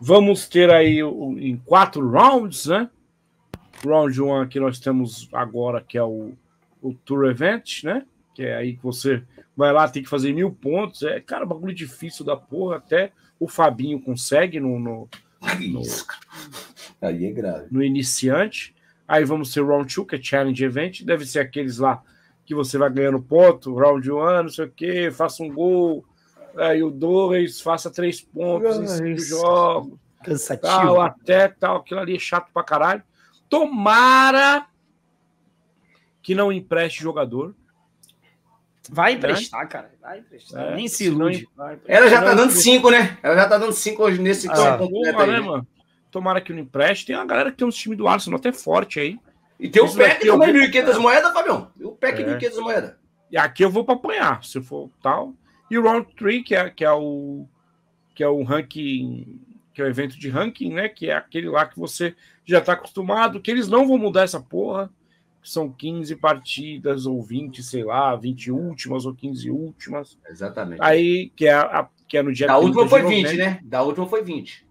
Vamos ter aí o, em quatro rounds, né? Round 1 aqui nós temos agora, que é o, o Tour Event, né? Que é aí que você vai lá, tem que fazer mil pontos. É, cara, bagulho difícil da porra. Até o Fabinho consegue no, no, no, aí é grave. no iniciante. Aí vamos ter Round 2, que é Challenge Event. Deve ser aqueles lá que você vai ganhando ponto, round 1, não sei o quê, faça um gol. Aí o 2, faça três pontos em cinco jogos. Cansativo. Tal, até tal. Aquilo ali é chato pra caralho. Tomara que não empreste jogador. Vai emprestar, cara. Vai emprestar. É, Nem se ilude. Ela já tá dando 5, né? Ela já tá dando 5 hoje nesse Ah, campo porra, aí, né, né? mano? Tomara que não empreste. Tem uma galera que tem uns times do Arsenal até forte aí. E tem o Isso PEC daqui eu também, vou- 1.500 moedas, Fabião. E o PEC É. 1.500 moedas. E aqui eu vou para apanhar, se for tal. E o Round 3, que é, que é o que é o ranking, que é o evento de ranking, né? Que é aquele lá que você já tá acostumado, que eles não vão mudar essa porra. São 15 partidas, ou 20, sei lá, 20 últimas ou 15 últimas. Exatamente. Aí, que é, a, que é no dia da 30 última foi novembro. 20, né? Da última foi 20.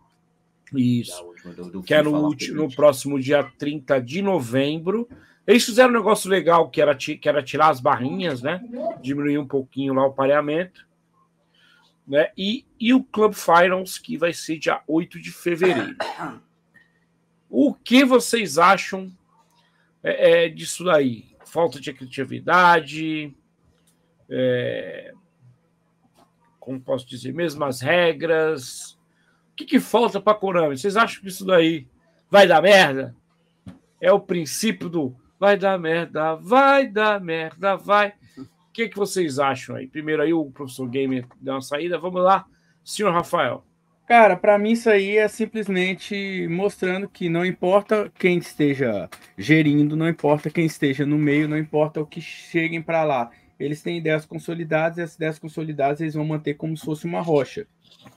Isso. Última, do, do que é no, foi no 20. próximo dia 30 de novembro. Eles fizeram um negócio legal que era, que era tirar as barrinhas, né? Diminuir um pouquinho lá o pareamento. Né? E, e o Club Finals, que vai ser dia 8 de fevereiro. O que vocês acham é, é, disso daí? Falta de criatividade? É, como posso dizer? Mesmas regras? O que, que falta para a Konami? Vocês acham que isso daí vai dar merda? É o princípio do vai dar merda, vai dar merda, vai. Que, que vocês acham aí? Primeiro aí o professor Gamer deu uma saída. Vamos lá, senhor Rafael. Cara, pra mim isso aí é simplesmente mostrando que não importa quem esteja gerindo, não importa quem esteja no meio, não importa o que cheguem pra lá. Eles têm ideias consolidadas e essas ideias consolidadas eles vão manter como se fosse uma rocha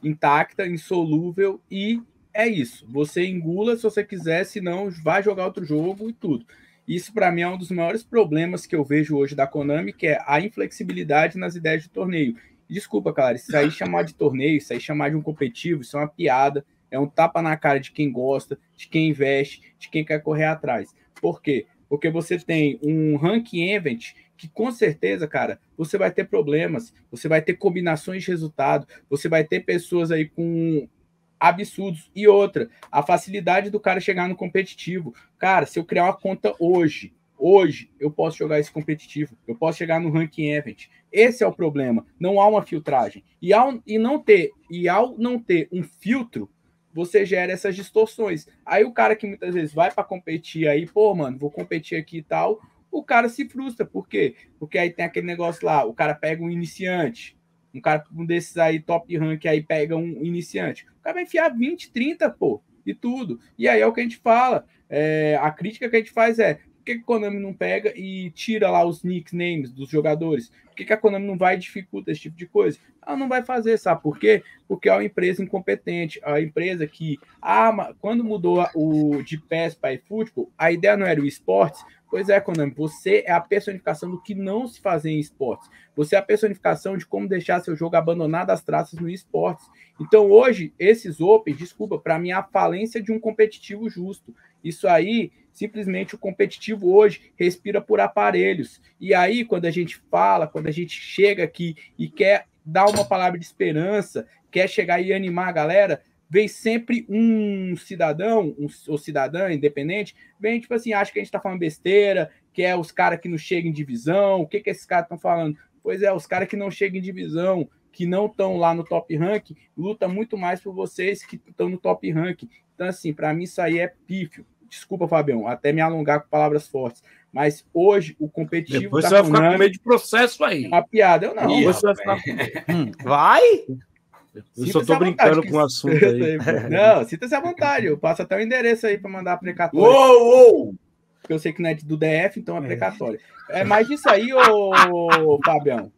intacta, insolúvel e é isso. Você engula se você quiser, senão vai jogar outro jogo e tudo. Isso pra mim é um dos maiores problemas que eu vejo hoje da Konami, que é a inflexibilidade nas ideias de torneio. Desculpa, cara, isso aí chamar de torneio, isso aí chamar de um competitivo, isso é uma piada, é um tapa na cara de quem gosta, de quem investe, de quem quer correr atrás. Por quê? Porque você tem um ranking event que com certeza, cara, você vai ter problemas, você vai ter combinações de resultado, você vai ter pessoas aí com absurdos. E outra, a facilidade do cara chegar no competitivo. Cara, se eu criar uma conta hoje, hoje, eu posso jogar esse competitivo, eu posso chegar no ranking event. Esse é o problema. Não há uma filtragem. E ao, e não ter, e ao não ter um filtro, você gera essas distorções. Aí o cara que muitas vezes vai para competir aí, pô, mano, vou competir aqui e tal, o cara se frustra. Por quê? Porque aí tem aquele negócio lá, o cara pega um iniciante, um cara um desses aí, top rank, aí pega um iniciante. O cara vai enfiar 20, 30, pô, e tudo. E aí é o que a gente fala. É, a crítica que a gente faz é por que, que a Konami não pega e tira lá os nicknames dos jogadores? Por que, que a Konami não vai e dificulta esse tipo de coisa? Ela não vai fazer, sabe por quê? Porque é uma empresa incompetente, é uma empresa que, ah, mas quando mudou o de PES para eFootball, a ideia não era o esportes, Pois é, Konami, você é a personificação do que não se fazer em esportes. Você é a personificação de como deixar seu jogo abandonado às traças no esportes. Então, hoje, esses Open, desculpa, para mim é a falência de um competitivo justo. Isso aí, simplesmente o competitivo hoje respira por aparelhos. E aí, quando a gente fala, quando a gente chega aqui e quer dar uma palavra de esperança, quer chegar e animar a galera, vem sempre um cidadão, um, ou cidadã independente, vem tipo assim, acha que a gente tá falando besteira, que é os caras que não chegam em divisão, o que que esses caras estão falando? Pois é, os caras que não chegam em divisão, que não estão lá no top rank, luta muito mais por vocês que estão no top rank. Então, assim, para mim isso aí é pífio. Desculpa, Fabião, até me alongar com palavras fortes. Mas hoje o competitivo. Depois da você vai ficar com medo de processo aí. é uma piada. Eu não. Ih, eu você vai ficar com Hum, vai? Eu só tô brincando vontade, com o assunto aí. Não, sinta-se à vontade. Eu passo até o endereço aí para mandar a precatória. Uou, uou! Porque eu sei que não é do DF, então é precatória. É mais isso aí, ô Fabião.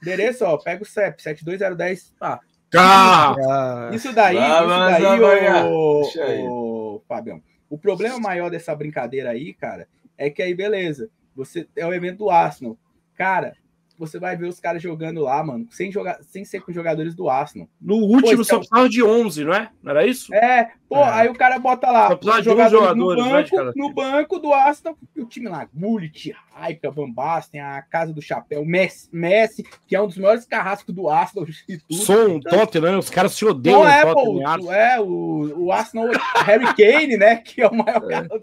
Endereço, ó, pega o CEP, 72010. Ah, Tá. Ah, isso daí, Vai, isso daí, vai, vai. ô, aí. ô, Fabião. O problema maior dessa brincadeira aí, cara, é que aí, beleza, você é o evento do Arsenal. Cara, você vai ver os caras jogando lá, mano, sem, jogar, sem ser com jogadores do Arsenal. No último Pô, só então- precisava de 11, não é? Não era isso? É, pô, É. aí o cara bota lá Só precisava de uns jogadores jogadores, no né, banco, cada no banco do Arsenal, e o time lá, Gullit, Raika, Van Basten, a Casa do Chapéu, Messi, Messi, que é um dos maiores carrascos do Arsenal e tudo. Som, Tottenham, os caras se odeiam. Não é, pô, Tottenham Arsenal. o- é o, o Arsenal Harry Kane, né, que é o maior carrasco.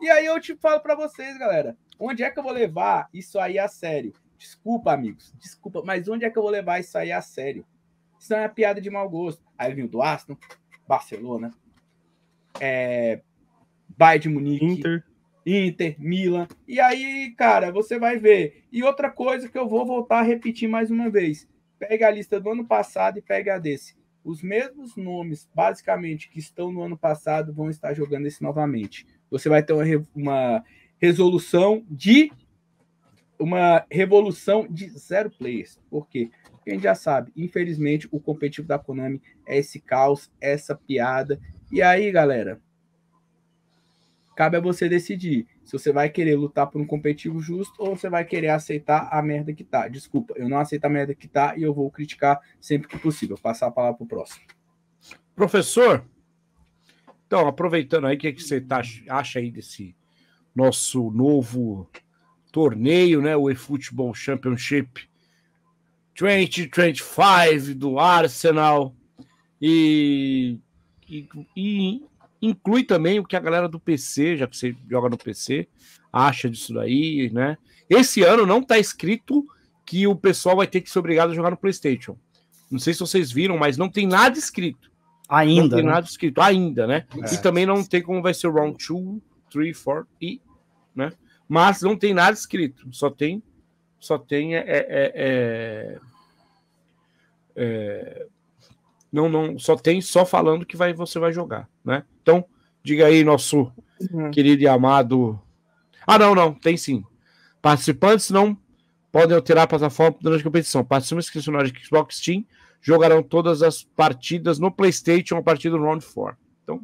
E aí eu te falo pra vocês, galera, onde é que eu vou levar isso aí a sério? Desculpa, amigos, desculpa, mas onde é que eu vou levar isso aí a sério? Isso não é piada de mau gosto. Aí vem o do Arsenal, Barcelona, é, Bayern de Munique, Inter. Inter, Milan. E aí, cara, você vai ver. E outra coisa que eu vou voltar a repetir mais uma vez. Pega a lista do ano passado e pega a desse. Os mesmos nomes, basicamente, que estão no ano passado, vão estar jogando esse novamente. Você vai ter uma, uma resolução de uma revolução de zero players. Por quê? Porque a gente já sabe, infelizmente, o competitivo da Konami é esse caos, essa piada. E aí, galera, cabe a você decidir se você vai querer lutar por um competitivo justo ou você vai querer aceitar a merda que tá. Desculpa, eu não aceito a merda que tá e eu vou criticar sempre que possível. Passar a palavra pro próximo. Professor, então, aproveitando aí, o que, que você tá, acha aí desse nosso novo torneio, né? O eFootball Championship 2025 do Arsenal. E, e, e inclui também o que a galera do PC, já que você joga no PC, acha disso daí, né? Esse ano não tá escrito que o pessoal vai ter que ser obrigado a jogar no PlayStation. Não sei se vocês viram, mas não tem nada escrito não Ainda. tem né? nada escrito ainda, né? É. E também não tem como vai ser o round 2, 3, 4 e, né? Mas não tem nada escrito, só tem só tem é, é, é, é, não não só tem só falando que vai você vai jogar, né? Então, diga aí nosso Uhum. querido e amado. Ah, não, não, tem sim. Participantes não podem alterar a plataforma durante a competição. Participantes inscricionados de Xbox Steam jogarão todas as partidas no PlayStation a partir do Round 4. Então,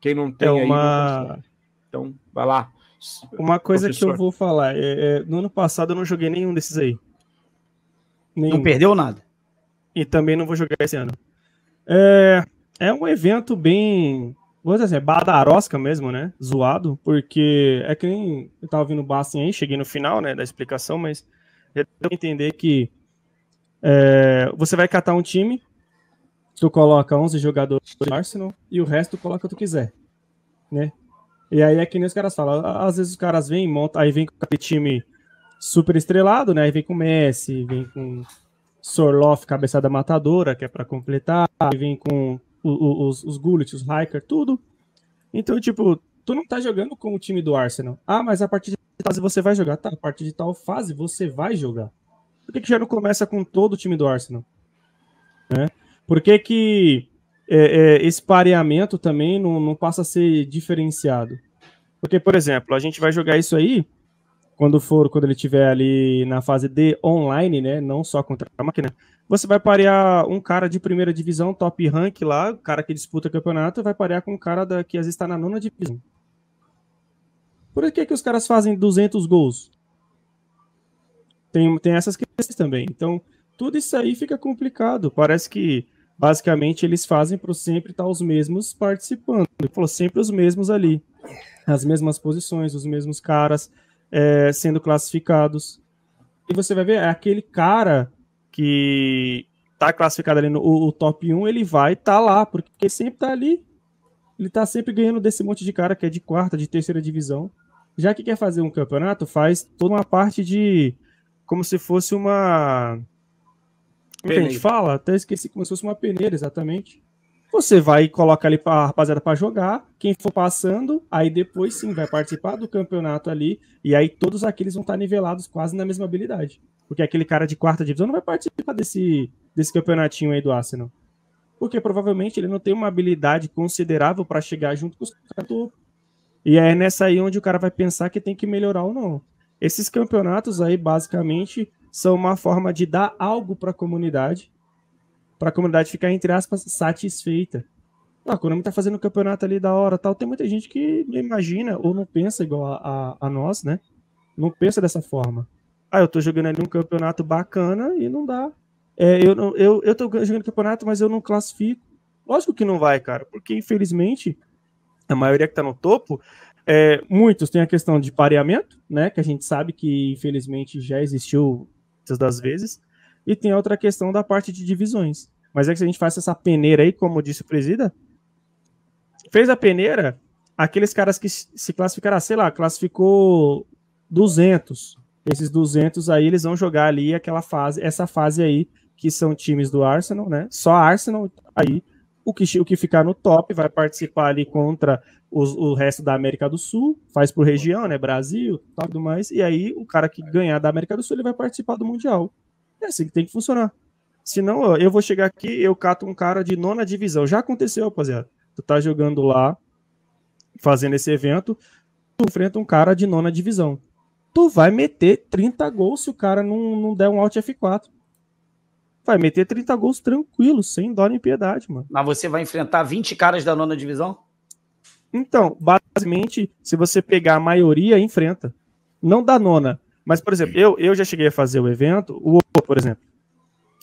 quem não tem É aí. não uma, consegue. Então, vai lá. Uma coisa que Professor. eu vou falar. É, é, no ano passado eu não joguei nenhum desses aí. Nenhum. Não perdeu nada. E também não vou jogar esse ano. É, é um evento bem. Vou dizer assim, é badarosca mesmo, né? Zoado, porque é que nem eu tava ouvindo o Bastin aí, cheguei no final, né, da explicação, mas já deu pra entender que é, você vai catar um time, tu coloca 11 jogadores do Arsenal e o resto tu coloca o que tu quiser, né? E aí é que nem os caras falam, às vezes os caras vêm, monta, aí vem com aquele time super estrelado, né? Aí vem com Messi, vem com Sorloff, cabeçada matadora, que é pra completar, vem com o- o- os, os Gullit, os Hiker, tudo. Então, tipo, tu não tá jogando com o time do Arsenal. Ah, mas a partir de tal fase você vai jogar. Tá, a partir de tal fase você vai jogar. Por que, que já não começa com todo o time do Arsenal? Né? Por que, que é, é, esse pareamento também não, não passa a ser diferenciado? Porque, por exemplo, a gente vai jogar isso aí quando for, quando ele estiver ali na fase de online, né? Não só contra a máquina. Você vai parear um cara de primeira divisão, top rank lá, o cara que disputa campeonato, vai parear com um cara da, que às vezes está na nona divisão. Por que, que os caras fazem 200 gols? Tem, tem essas questões também. Então, tudo isso aí fica complicado. Parece que, basicamente, eles fazem para sempre estar os mesmos participando. Ele falou sempre os mesmos ali. As mesmas posições, os mesmos caras é, sendo classificados. E você vai ver, é aquele cara que tá classificado ali no o, o top 1, ele vai estar tá lá, porque ele sempre tá ali. Ele tá sempre ganhando desse monte de cara que é de quarta, de terceira divisão. Já que quer fazer um campeonato, faz toda uma parte de. Como se fosse uma. Que a gente fala? Até esqueci como se fosse uma peneira, exatamente. Você vai e coloca ali pra rapaziada pra jogar. Quem for passando, aí depois sim vai participar do campeonato ali. E aí todos aqueles vão estar nivelados quase na mesma habilidade. Porque aquele cara de quarta divisão não vai participar desse, desse campeonatinho aí do Arsenal. Porque provavelmente ele não tem uma habilidade considerável para chegar junto com os caras do. E é nessa aí onde o cara vai pensar que tem que melhorar ou não. Esses campeonatos aí, basicamente, são uma forma de dar algo para a comunidade, para a comunidade ficar, entre aspas, satisfeita. Ah, a Konami tá fazendo um campeonato ali da hora tal. Tem muita gente que não imagina ou não pensa igual a, a, a nós, né? Não pensa dessa forma. Ah, eu tô jogando ali um campeonato bacana e não dá. É, eu, não, eu, eu tô jogando campeonato, mas eu não classifico. Lógico que não vai, cara, porque infelizmente a maioria que tá no topo, é, muitos têm a questão de pareamento, né? Que a gente sabe que infelizmente já existiu muitas das vezes, e tem outra questão da parte de divisões. Mas é que se a gente faz essa peneira aí, como disse o presida, fez a peneira, aqueles caras que se classificaram, sei lá, classificou 200. Esses 200 aí, eles vão jogar ali aquela fase, essa fase aí, que são times do Arsenal, né? Só Arsenal aí. O que, o que ficar no top vai participar ali contra os, o resto da América do Sul, faz por região, né? Brasil, tudo mais. E aí, o cara que ganhar da América do Sul, ele vai participar do Mundial. É assim que tem que funcionar. Senão, eu vou chegar aqui eu cato um cara de nona divisão. Já aconteceu, rapaziada. Tu tá jogando lá, fazendo esse evento, tu enfrenta um cara de nona divisão. Tu vai meter 30 gols se o cara não, não der um Alt F4. Vai meter 30 gols tranquilo, sem dó nem piedade, mano. Mas você vai enfrentar 20 caras da nona divisão? Então, basicamente, se você pegar a maioria, enfrenta. Não da nona. Mas, por exemplo, eu, eu já cheguei a fazer o evento, o por exemplo.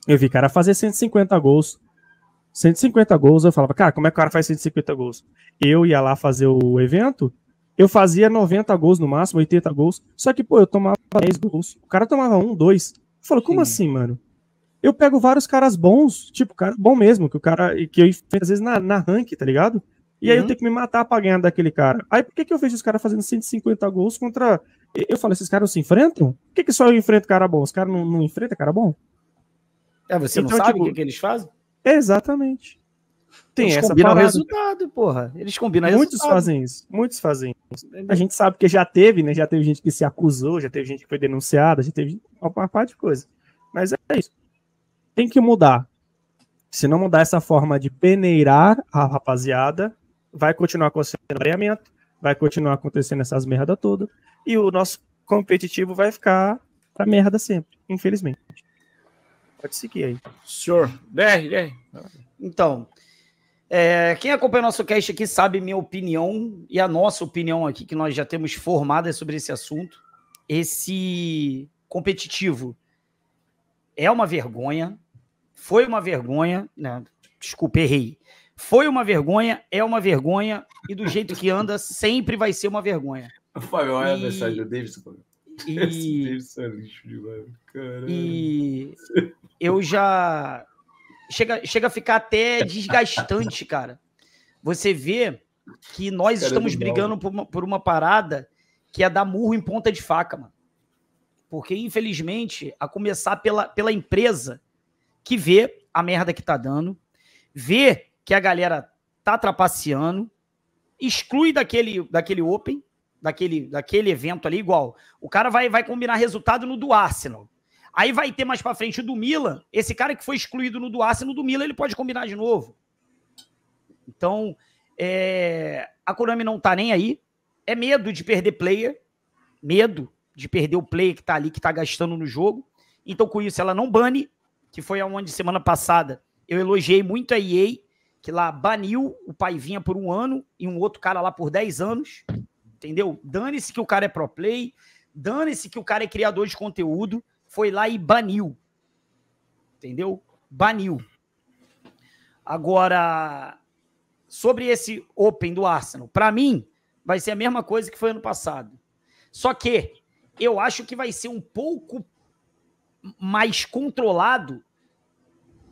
Eu vi cara fazer 150 gols. 150 gols, eu falava, cara, como é que o cara faz 150 gols? Eu ia lá fazer o evento, eu fazia 90 gols no máximo, 80 gols. Só que, pô, eu tomava 10 gols. O cara tomava um, dois. Eu falo, como assim, mano? Eu pego vários caras bons, tipo, cara bom mesmo, que o cara, que eu enfrento às vezes na, na rank, tá ligado? E aí eu Uhum. tenho que me matar pra ganhar daquele cara. Aí por que, que eu vejo os caras fazendo 150 gols contra. Eu falo, esses caras não se enfrentam? Por que, que só eu enfrento cara bom? Os caras não, não enfrentam cara bom? É, você Então, não sabe tipo, o que, que eles fazem? Exatamente. Tem eles essa combinam parada. resultado, porra. Eles combinam Muitos resultado. fazem isso. Muitos fazem isso. A gente sabe que já teve, né? Já teve gente que se acusou, já teve gente que foi denunciada, já teve uma parte de coisa. Mas é isso. Tem que mudar. Se não mudar essa forma de peneirar a rapaziada, vai continuar acontecendo areamento, vai continuar acontecendo essas merda toda, e o nosso competitivo vai ficar pra merda sempre, infelizmente. Pode seguir aí. Senhor, DR, DR. Então, é, quem acompanha o nosso cast aqui sabe minha opinião e a nossa opinião aqui, que nós já temos formada sobre esse assunto. Esse competitivo é uma vergonha, foi uma vergonha, né? Desculpa, errei. Foi uma vergonha, é uma vergonha, e do jeito que anda, sempre vai ser uma vergonha. Fábio, olha a mensagem do Davidson. Esse E, Davidson é lixo demais. Caralho. e eu já. Chega, chega a ficar até desgastante, cara. Você vê que nós Cara, estamos é do brigando por uma, por uma parada que é dar murro em ponta de faca, mano. Porque, infelizmente, a começar pela, pela empresa que vê a merda que tá dando, vê que a galera tá trapaceando, exclui daquele, daquele Open, daquele, daquele evento ali, igual. O cara vai, vai combinar resultado no do Arsenal. Aí vai ter mais pra frente o do Milan. Esse cara que foi excluído no do Arsenal, do Milan, ele pode combinar de novo. Então, é, a Konami não tá nem aí. É medo de perder player. Medo de perder o player que tá ali, que tá gastando no jogo. Então, com isso, ela não bane, que foi aonde semana passada eu elogiei muito a EA, que lá baniu o pai vinha por um ano e um outro cara lá por 10 anos. Entendeu? Dane-se que o cara é pro play, dane-se que o cara é criador de conteúdo, foi lá e baniu. Entendeu? Baniu. Agora, sobre esse Open do Arsenal, para mim, vai ser a mesma coisa que foi ano passado. Só que eu acho que vai ser um pouco mais controlado,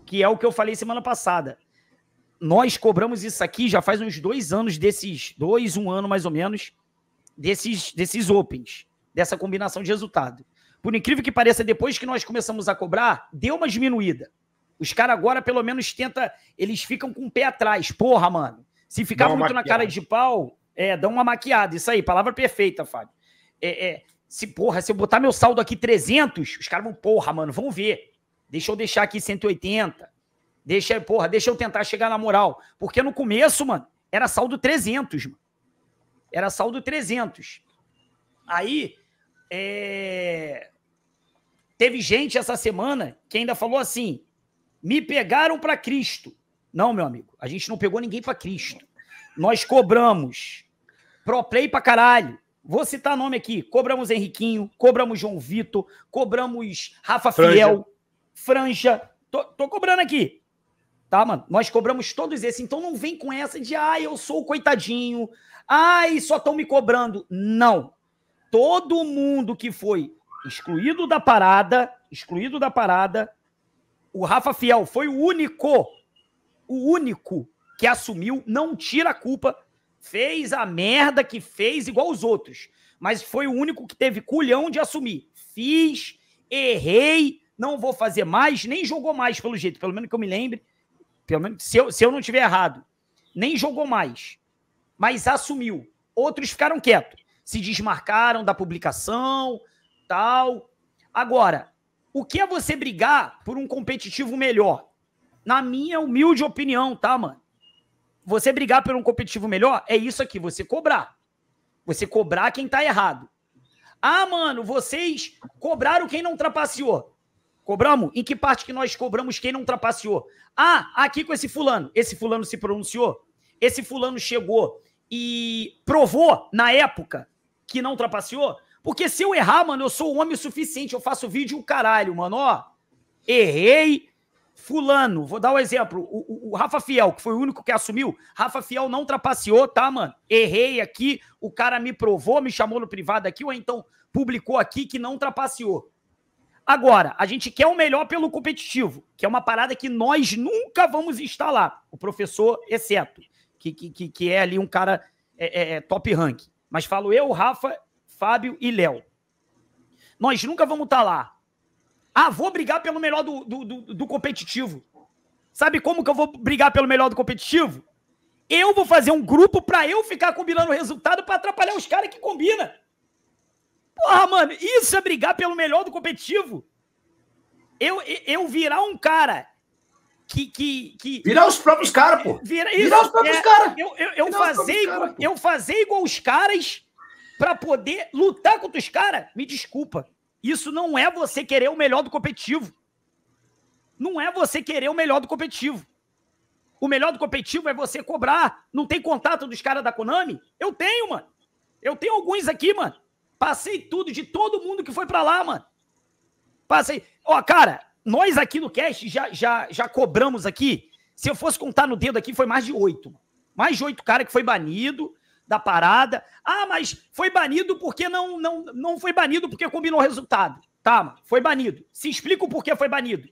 que é o que eu falei semana passada. Nós cobramos isso aqui já faz uns dois anos desses, dois, um ano mais ou menos, desses, desses Opens, dessa combinação de resultado. Por incrível que pareça, depois que nós começamos a cobrar, deu uma diminuída. Os caras agora, pelo menos, tenta, eles ficam com o pé atrás. Porra, mano. Se ficar muito na cara de pau, é, dá uma maquiada. Isso aí, palavra perfeita, Fábio. É, é, se, porra, se eu botar meu saldo aqui 300, os caras vão, porra, mano, vamos ver. Deixa eu deixar aqui 180. Deixa, porra, deixa eu tentar chegar na moral. Porque no começo, mano, era saldo 300, mano. Era saldo 300. Aí, é... teve gente essa semana que ainda falou assim: me pegaram para Cristo. Não, meu amigo, a gente não pegou ninguém para Cristo. Nós cobramos pro play pra caralho. Vou citar nome aqui. Cobramos Henriquinho, cobramos João Vitor, cobramos Rafa Franja. Fiel, Franja. Tô, tô cobrando aqui. Tá, mano? Nós cobramos todos esses. Então não vem com essa de, ah, eu sou o coitadinho. Ai, só estão me cobrando. Não. Todo mundo que foi excluído da parada, excluído da parada, o Rafa Fiel foi o único, o único que assumiu, não tira a culpa, fez a merda que fez igual os outros, mas foi o único que teve culhão de assumir. Fiz, errei, não vou fazer mais, nem jogou mais, pelo jeito, pelo menos que eu me lembre, pelo menos se eu, se eu não tiver errado, nem jogou mais, mas assumiu. Outros ficaram quietos, se desmarcaram da publicação, tal. Agora, o que é você brigar por um competitivo melhor? Na minha humilde opinião, tá, mano? Você brigar por um competitivo melhor é isso aqui, você cobrar. Você cobrar quem tá errado. Ah, mano, vocês cobraram quem não trapaceou. Cobramos? Em que parte que nós cobramos quem não trapaceou? Ah, aqui com esse fulano. Esse fulano se pronunciou. Esse fulano chegou e provou na época que não trapaceou. Porque se eu errar, mano, eu sou homem o suficiente. Eu faço vídeo o caralho, mano. Ó, errei. Fulano, vou dar um exemplo. O, o, o, Rafa Fiel, que foi o único que assumiu. Rafa Fiel não trapaceou, tá, mano? Errei aqui. O cara me provou, me chamou no privado aqui, ou então publicou aqui que não trapaceou. Agora, a gente quer o melhor pelo competitivo, que é uma parada que nós nunca vamos instalar. O professor, exceto, que, que, que é ali um cara é, é, top rank. Mas falo eu, Rafa, Fábio e Léo. Nós nunca vamos estar lá. Ah, vou brigar pelo melhor do, do, do, do, competitivo. Sabe como que eu vou brigar pelo melhor do competitivo? Eu vou fazer um grupo para eu ficar combinando o resultado para atrapalhar os caras que combinam. Porra, mano, isso é brigar pelo melhor do competitivo. Eu, eu virar um cara que. que, que virar os próprios caras, pô. Vira, isso, virar os próprios é, caras. Eu, eu, eu fazer, cara, eu fazer igual os caras para poder lutar contra os caras. Me desculpa. Isso não é você querer o melhor do competitivo. Não é você querer o melhor do competitivo. O melhor do competitivo é você cobrar. Não tem contato dos caras da Konami? Eu tenho, mano. Eu tenho alguns aqui, mano. Passei tudo de todo mundo que foi para lá, mano. Passei. Ó, cara, nós aqui no cast já, já, já cobramos aqui. Se eu fosse contar no dedo aqui, foi mais de oito. Mais de oito cara que foi banido da parada. Ah, mas foi banido porque não, não, não foi banido porque combinou o resultado. Tá, foi banido. Se explica o porquê foi banido.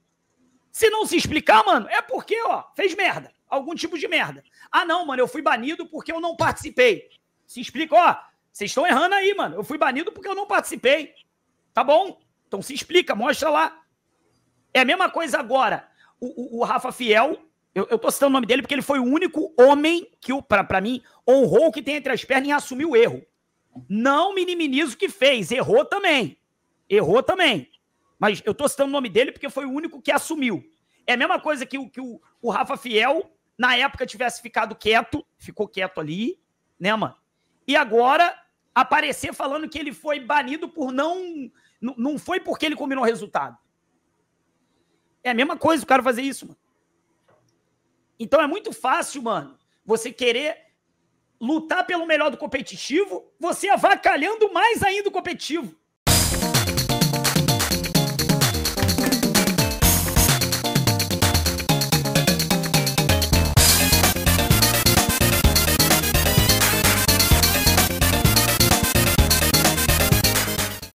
Se não se explicar, mano, é porque, ó, fez merda. Algum tipo de merda. Ah, não, mano, eu fui banido porque eu não participei. Se explica, ó, vocês estão errando aí, mano. Eu fui banido porque eu não participei. Tá bom? Então se explica, mostra lá. É a mesma coisa agora. O, o, o Rafa Fiel eu, eu tô citando o nome dele porque ele foi o único homem que, para mim, honrou o que tem entre as pernas e assumiu o erro. Não minimizo o que fez, errou também. Errou também. Mas eu tô citando o nome dele porque foi o único que assumiu. É a mesma coisa que, que o, o Rafa Fiel, na época, tivesse ficado quieto, ficou quieto ali, né, mano? E agora aparecer falando que ele foi banido por não. Não foi porque ele combinou o resultado. É a mesma coisa o cara fazer isso, mano. Então é muito fácil, mano, você querer lutar pelo melhor do competitivo, você avacalhando mais ainda o competitivo.